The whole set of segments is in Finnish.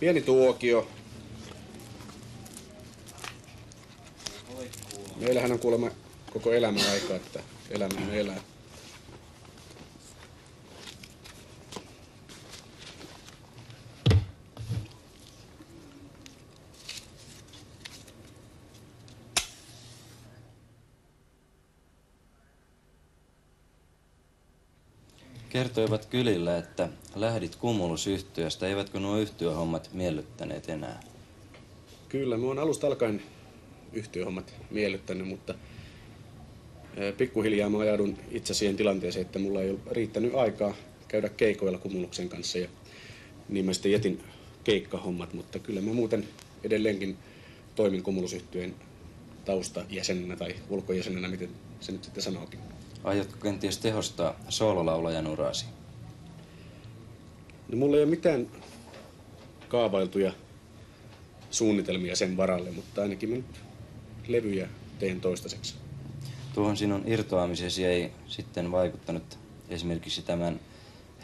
Pieni tuokio. Meillähän on kuulemma koko elämän aika, että elämä elää. Kertoivat kylillä, että lähdit kumulusyhtiöstä. Eivätkö nuo yhtiöhommat miellyttäneet enää? Kyllä, mä oon alusta alkaen yhtiöhommat miellyttänyt, mutta pikkuhiljaa mä ajaudun itse siihen tilanteeseen, että mulla ei ole riittänyt aikaa käydä keikoilla kumuluksen kanssa ja niin mä sitten jätin keikkahommat, mutta kyllä mä muuten edelleenkin toimin kumulusyhtiön taustajäsenenä tai ulkojäsenenä, miten se nyt sitten sanookin. Aiotko kenties tehostaa soololaulajan uraasi? No mulla ei ole mitään kaavailtuja suunnitelmia sen varalle, mutta ainakin mä nyt levyjä teen toistaiseksi. Tuohon sinun irtoamisesi ei sitten vaikuttanut esimerkiksi tämän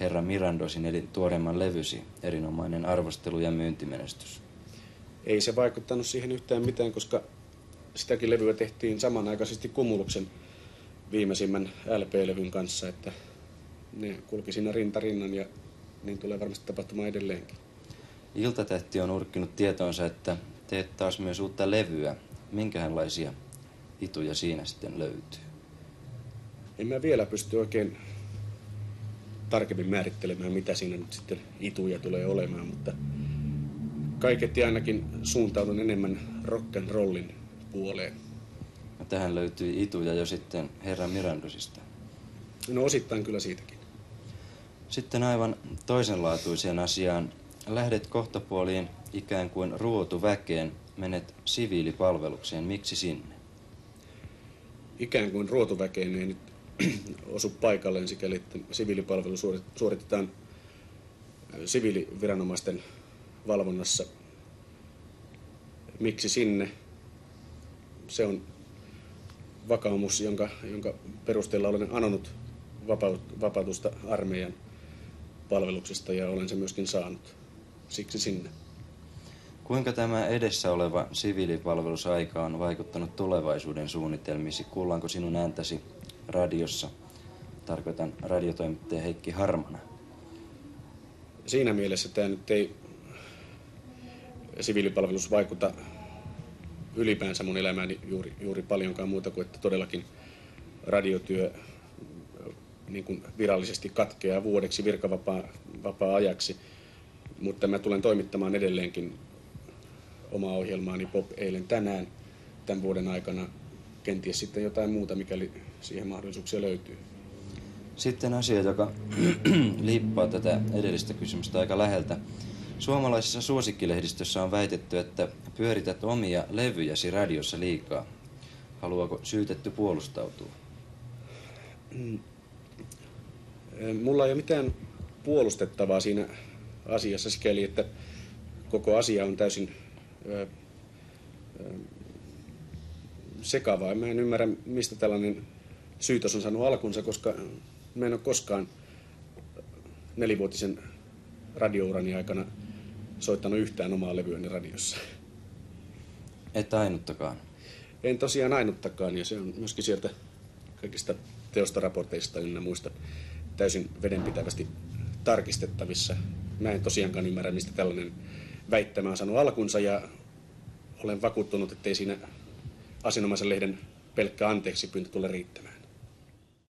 herra Mirandosin eli tuoreimman levysi erinomainen arvostelu ja myyntimenestys. Ei se vaikuttanut siihen yhtään mitään, koska sitäkin levyä tehtiin samanaikaisesti Kumuluksen viimeisimmän LP-levyn kanssa, että ne kulki siinä rinta rinnan ja niin tulee varmasti tapahtumaan edelleenkin. Iltatähti on urkkinut tietoonsa, että teet taas myös uutta levyä. Minkälaisia ituja siinä sitten löytyy? En mä vielä pysty oikein tarkemmin määrittelemään, mitä siinä nyt sitten ituja tulee olemaan, mutta kaiketti ainakin suuntaudun enemmän rock and rollin puoleen. Tähän löytyy ituja jo sitten herran Mirandosista. No osittain kyllä siitäkin. Sitten aivan toisenlaatuiseen asiaan. Lähdet kohtapuoliin ikään kuin ruotuväkeen, menet siviilipalvelukseen. Miksi sinne? Ikään kuin ruotuväkeen ei nyt osu paikalleen sikäli, että siviilipalvelu suoritetaan siviiliviranomaisten valvonnassa. Miksi sinne? Se on vakaumus, jonka, jonka perusteella olen anonut vapautusta armeijan palveluksesta ja olen se myöskin saanut. Siksi sinne. Kuinka tämä edessä oleva siviilipalvelusaika on vaikuttanut tulevaisuuden suunnitelmisi? Kuullaanko sinun ääntäsi radiossa? Tarkoitan radiotoimittaja Heikki Harmana. Siinä mielessä tämä nyt ei siviilipalvelus vaikuta ylipäänsä mun elämääni juuri, juuri paljonkaan muuta kuin, että todellakin radiotyö niin kuin virallisesti katkeaa vuodeksi virkavapaa-ajaksi. Mutta mä tulen toimittamaan edelleenkin omaa ohjelmaani Pop eilen tänään tämän vuoden aikana. Kenties sitten jotain muuta, mikäli siihen mahdollisuuksia löytyy. Sitten asia, joka liippaa tätä edellistä kysymystä aika läheltä. Suomalaisessa suosikkilehdistössä on väitetty, että pyörität omia levyjäsi radiossa liikaa. Haluaako syytetty puolustautua? Mm. Mulla ei ole mitään puolustettavaa siinä asiassa sikäli, että koko asia on täysin ö, sekavaa. Mä en ymmärrä, mistä tällainen syytös on saanut alkunsa, koska mä en ole koskaan nelivuotisen radiourani aikana soittanut yhtään omaa levyäni radiossa. Et ainuttakaan? En tosiaan ainuttakaan, ja se on myöskin sieltä kaikista teostoraporteista ynnä muista täysin vedenpitävästi tarkistettavissa. Mä en tosiaankaan ymmärrä, mistä tällainen väittämä on saanut alkunsa, ja olen vakuuttunut, ettei siinä asianomaisen lehden pelkkä anteeksi pyyntö tule riittämään.